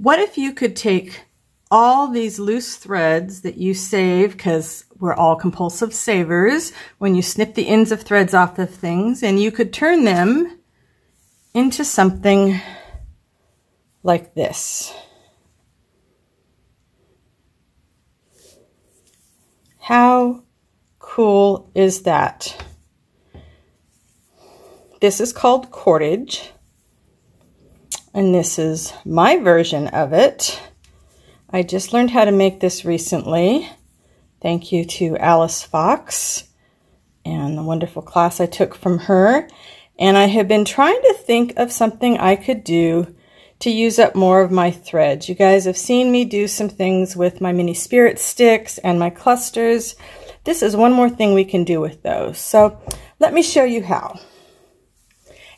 what if you could take all these loose threads that you save, because we're all compulsive savers, when you snip the ends of threads off of things, and you could turn them into something like this. How cool is that? This is called cordage. And this is my version of it. I just learned how to make this recently. Thank you to Alice Fox and the wonderful class I took from her. And I have been trying to think of something I could do to use up more of my threads. You guys have seen me do some things with my mini spirit sticks and my clusters. This is one more thing we can do with those. So let me show you how.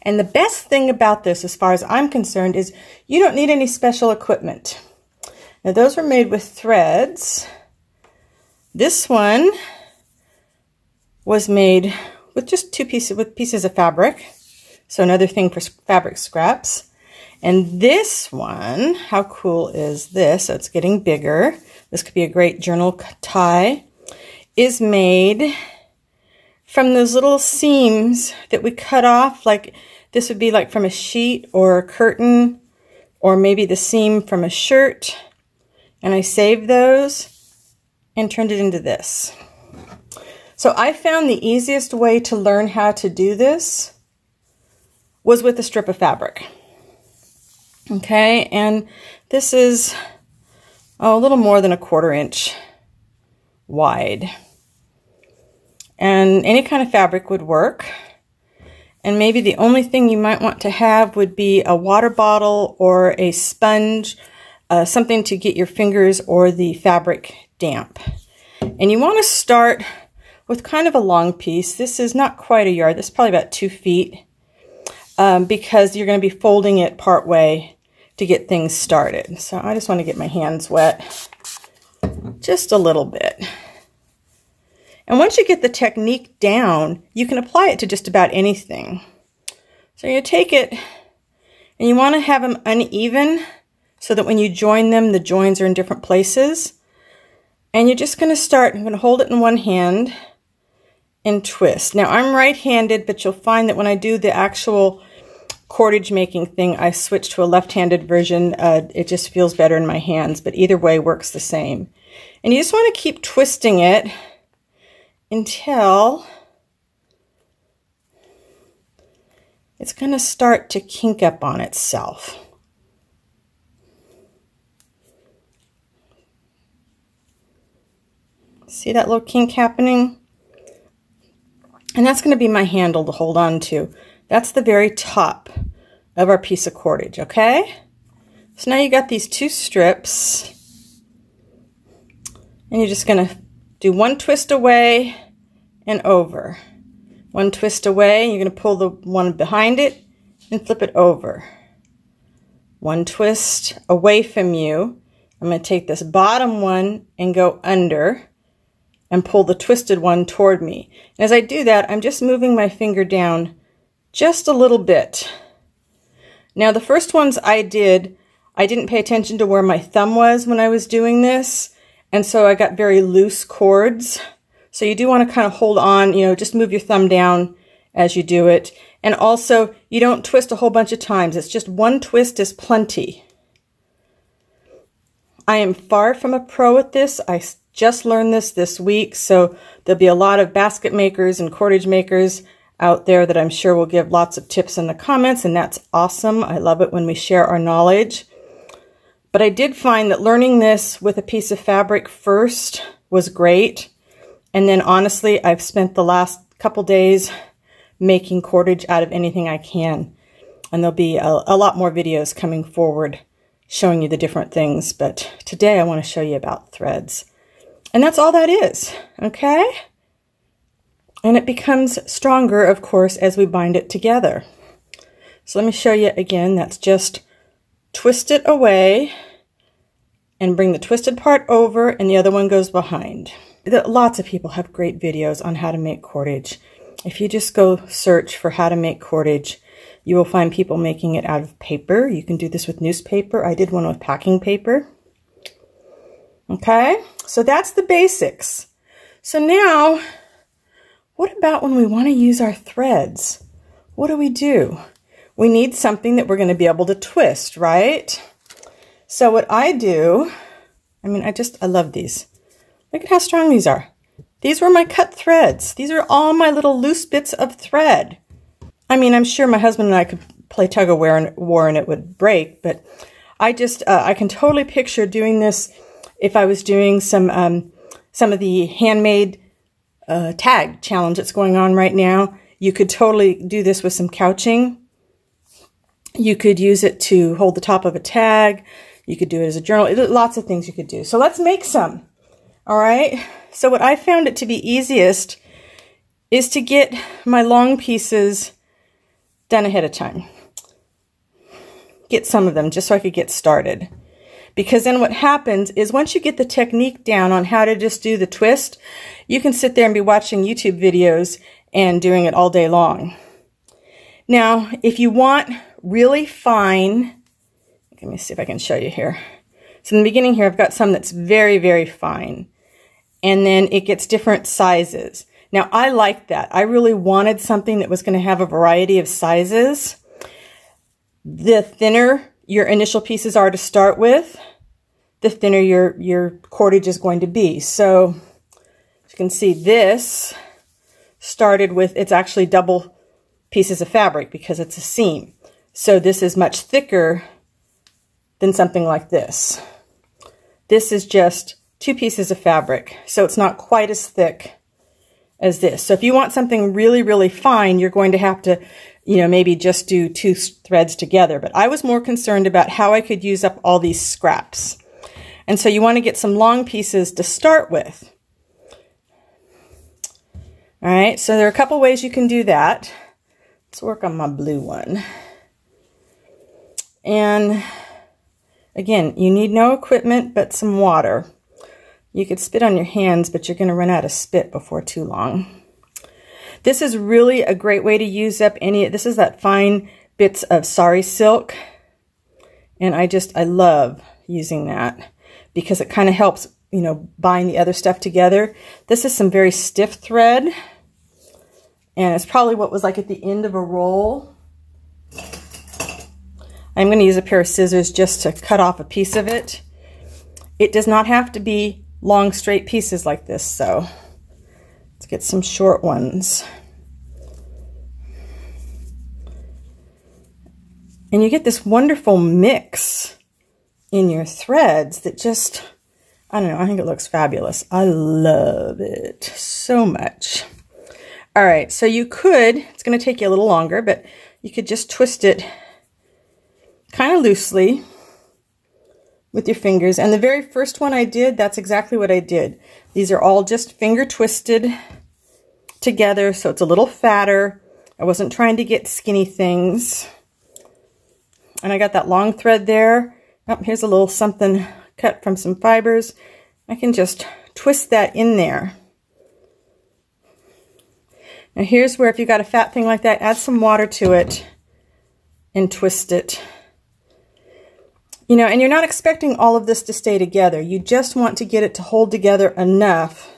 And the best thing about this, as far as I'm concerned, is you don't need any special equipment. Now those were made with threads. This one was made with just two pieces with pieces of fabric. So another thing for fabric scraps. And this one, how cool is this? So it's getting bigger. This could be a great journal tie. Is made from those little seams that we cut off. Like this would be like from a sheet or a curtain or maybe the seam from a shirt. And I saved those and turned it into this. So I found the easiest way to learn how to do this was with a strip of fabric. Okay, and this is oh, a little more than a quarter inch wide. And any kind of fabric would work. And maybe the only thing you might want to have would be a water bottle or a sponge, uh, something to get your fingers or the fabric damp. And you want to start with kind of a long piece. This is not quite a yard. This is probably about two feet um, because you're going to be folding it part way to get things started. So I just want to get my hands wet just a little bit. And once you get the technique down, you can apply it to just about anything. So you take it and you want to have them uneven so that when you join them, the joins are in different places. And you're just going to start, I'm going to hold it in one hand and twist. Now I'm right-handed, but you'll find that when I do the actual cordage making thing, I switch to a left-handed version. Uh, it just feels better in my hands, but either way works the same. And you just want to keep twisting it until it's going to start to kink up on itself. See that little kink happening? And that's going to be my handle to hold on to. That's the very top of our piece of cordage, okay? So now you got these two strips. And you're just going to do one twist away and over. One twist away, you're going to pull the one behind it and flip it over. One twist away from you. I'm going to take this bottom one and go under and pull the twisted one toward me. And as I do that, I'm just moving my finger down just a little bit. Now, the first ones I did, I didn't pay attention to where my thumb was when I was doing this, and so I got very loose cords. So you do want to kind of hold on, you know, just move your thumb down as you do it. And also, you don't twist a whole bunch of times. It's just one twist is plenty. I am far from a pro at this. I just learned this this week, so there'll be a lot of basket makers and cordage makers out there that I'm sure will give lots of tips in the comments, and that's awesome. I love it when we share our knowledge. But I did find that learning this with a piece of fabric first was great. And then honestly, I've spent the last couple days making cordage out of anything I can. And there'll be a, a lot more videos coming forward showing you the different things. But today I want to show you about threads. And that's all that is, okay? And it becomes stronger, of course, as we bind it together. So let me show you again. That's just twist it away and bring the twisted part over and the other one goes behind. Lots of people have great videos on how to make cordage. If you just go search for how to make cordage, You will find people making it out of paper. You can do this with newspaper. I did one with packing paper. Okay, so that's the basics. So now, what about when we want to use our threads? What do we do? We need something that we're going to be able to twist, right? So what I do, I mean, I just, I love these. Look at how strong these are. These were my cut threads. These are all my little loose bits of thread. I mean, I'm sure my husband and I could play tug of war and, war and it would break, but I just, uh, I can totally picture doing this if I was doing some, um, some of the handmade uh, tag challenge that's going on right now. You could totally do this with some couching. You could use it to hold the top of a tag. You could do it as a journal. Lots of things you could do. So let's make some. All right. So what I found it to be easiest is to get my long pieces done ahead of time. Get some of them just so I could get started. Because then what happens is once you get the technique down on how to just do the twist, you can sit there and be watching YouTube videos and doing it all day long. Now, if you want really fine, let me see if I can show you here. So in the beginning here, I've got some that's very, very fine and then it gets different sizes. Now, I like that. I really wanted something that was going to have a variety of sizes. The thinner your initial pieces are to start with, the thinner your, your cordage is going to be. So, as you can see, this started with, it's actually double pieces of fabric because it's a seam. So this is much thicker than something like this. This is just two pieces of fabric, so it's not quite as thick as this. So if you want something really, really fine, you're going to have to, you know, maybe just do two threads together. But I was more concerned about how I could use up all these scraps. And so you want to get some long pieces to start with. All right, so there are a couple ways you can do that. Let's work on my blue one. And again, you need no equipment but some water. You could spit on your hands, but you're going to run out of spit before too long. This is really a great way to use up any, this is that fine bits of sari silk. And I just, I love using that because it kind of helps, you know, bind the other stuff together. This is some very stiff thread. And it's probably what was like at the end of a roll. I'm going to use a pair of scissors just to cut off a piece of it. It does not have to be long straight pieces like this. So let's get some short ones. And you get this wonderful mix in your threads that just, I don't know, I think it looks fabulous. I love it so much. All right, so you could, it's going to take you a little longer, but you could just twist it kind of loosely with your fingers. And the very first one I did, that's exactly what I did. These are all just finger twisted together, so it's a little fatter. I wasn't trying to get skinny things. And I got that long thread there. Oh, here's a little something cut from some fibers. I can just twist that in there. Now here's where if you got a fat thing like that, add some water to it and twist it. You know, and you're not expecting all of this to stay together. You just want to get it to hold together enough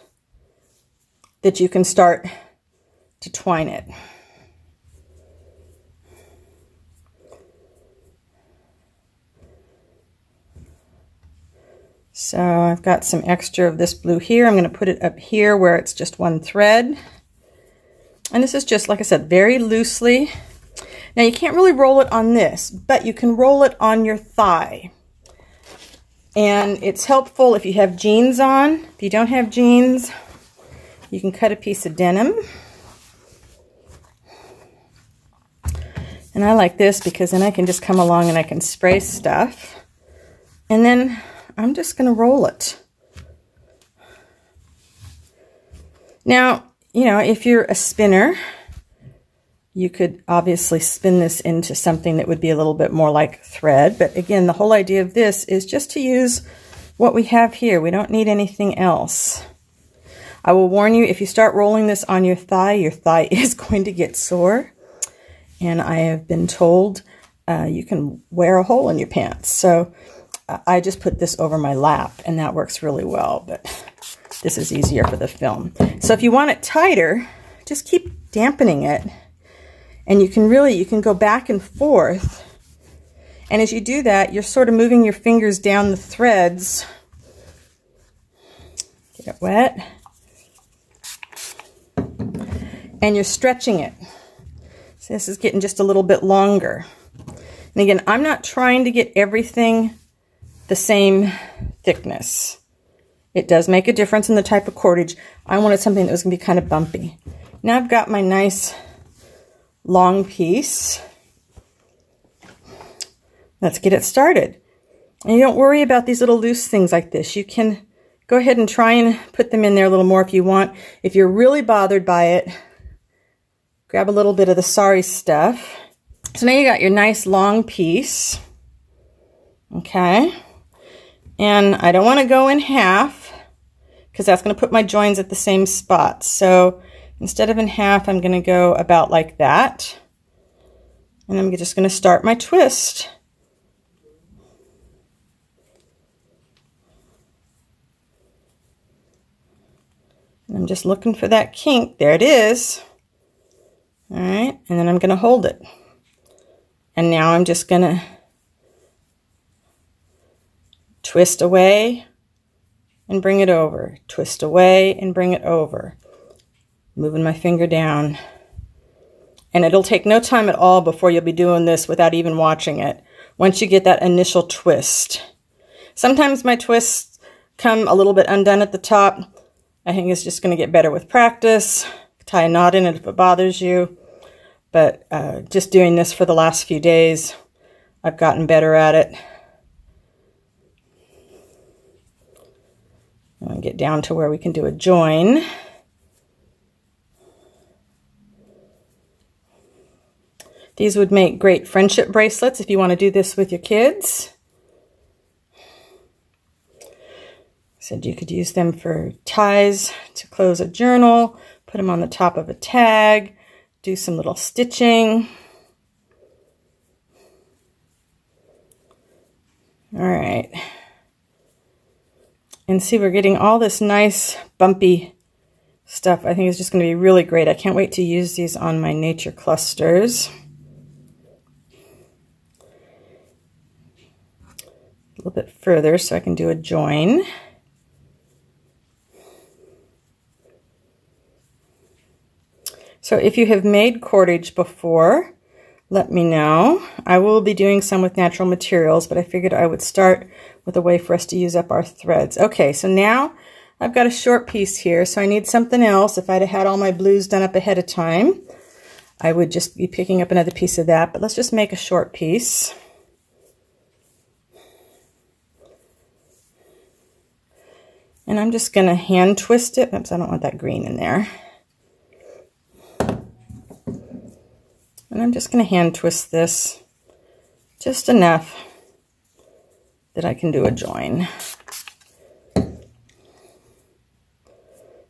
that you can start to twine it. So I've got some extra of this blue here. I'm going to put it up here where it's just one thread. And this is just, like I said, very loosely now you can't really roll it on this, but you can roll it on your thigh. And it's helpful if you have jeans on. If you don't have jeans, you can cut a piece of denim. And I like this because then I can just come along and I can spray stuff. And then I'm just going to roll it. Now, you know, if you're a spinner, you could obviously spin this into something that would be a little bit more like thread. But again, the whole idea of this is just to use what we have here. We don't need anything else. I will warn you, if you start rolling this on your thigh, your thigh is going to get sore. and I have been told uh, you can wear a hole in your pants. So uh, I just put this over my lap and that works really well, but this is easier for the film. So if you want it tighter, just keep dampening it. And you can really, you can go back and forth. And as you do that, you're sort of moving your fingers down the threads. Get it wet. And you're stretching it. So this is getting just a little bit longer. And again, I'm not trying to get everything the same thickness. It does make a difference in the type of cordage. I wanted something that was going to be kind of bumpy. Now I've got my nice long piece. Let's get it started. And you don't worry about these little loose things like this. You can go ahead and try and put them in there a little more if you want. If you're really bothered by it, grab a little bit of the sari stuff. So now you got your nice long piece. Okay. And I don't want to go in half because that's going to put my joins at the same spot. So instead of in half, I'm going to go about like that. And I'm just going to start my twist. And I'm just looking for that kink. There it is. All right, and then I'm going to hold it. And now I'm just going to twist away and bring it over. Twist away and bring it over. Moving my finger down. And it'll take no time at all before you'll be doing this without even watching it. Once you get that initial twist. Sometimes my twists come a little bit undone at the top. I think it's just going to get better with practice. Tie a knot in it if it bothers you. But uh, just doing this for the last few days, I've gotten better at it. I'll get down to where we can do a join. These would make great friendship bracelets if you want to do this with your kids. Said you could use them for ties to close a journal, put them on the top of a tag, do some little stitching. All right. And see, we're getting all this nice bumpy stuff. I think it's just going to be really great. I can't wait to use these on my nature clusters. Little bit further so I can do a join. So if you have made cordage before, let me know. I will be doing some with natural materials, but I figured I would start with a way for us to use up our threads. Okay, so now I've got a short piece here, so I need something else. If I'd have had all my blues done up ahead of time, I would just be picking up another piece of that, but let's just make a short piece. And I'm just going to hand twist it. Oops, I don't want that green in there. And I'm just going to hand twist this just enough that I can do a join.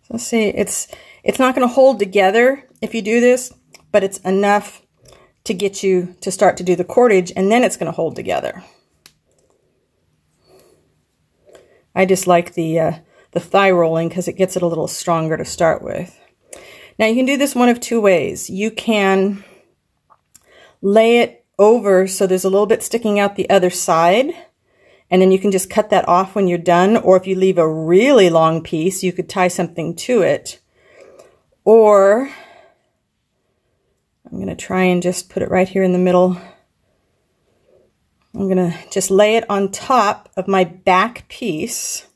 So see, it's it's not going to hold together if you do this, but it's enough to get you to start to do the cordage, and then it's going to hold together. I just like the, uh, the thigh rolling because it gets it a little stronger to start with. Now you can do this one of two ways. You can lay it over so there's a little bit sticking out the other side. And then you can just cut that off when you're done. Or if you leave a really long piece, you could tie something to it. Or I'm going to try and just put it right here in the middle. I'm going to just lay it on top of my back piece.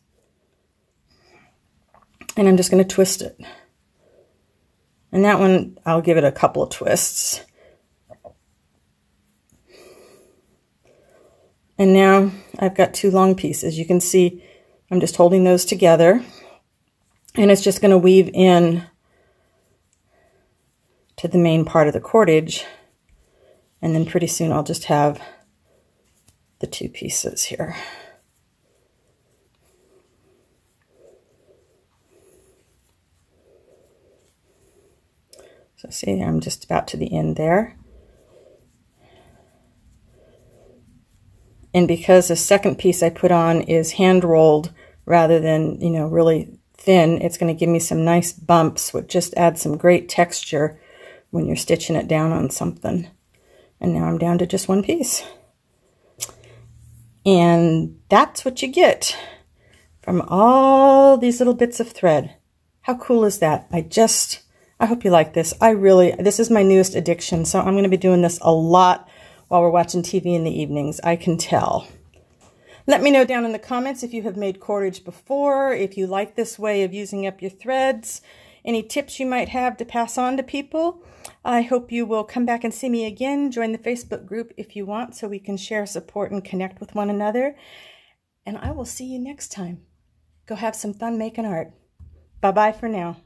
And I'm just going to twist it. And that one, I'll give it a couple of twists. And now I've got two long pieces. You can see I'm just holding those together and it's just going to weave in to the main part of the cordage. And then pretty soon I'll just have the two pieces here. So see, I'm just about to the end there. And because the second piece I put on is hand rolled rather than, you know, really thin, it's going to give me some nice bumps, which just adds some great texture when you're stitching it down on something. And now I'm down to just one piece. And that's what you get from all these little bits of thread. How cool is that? I just, I hope you like this. I really, this is my newest addiction, so I'm going to be doing this a lot while we're watching TV in the evenings. I can tell. Let me know down in the comments if you have made cordage before, if you like this way of using up your threads, any tips you might have to pass on to people. I hope you will come back and see me again. Join the Facebook group if you want so we can share support and connect with one another. And I will see you next time. Go have some fun making art. Bye-bye for now.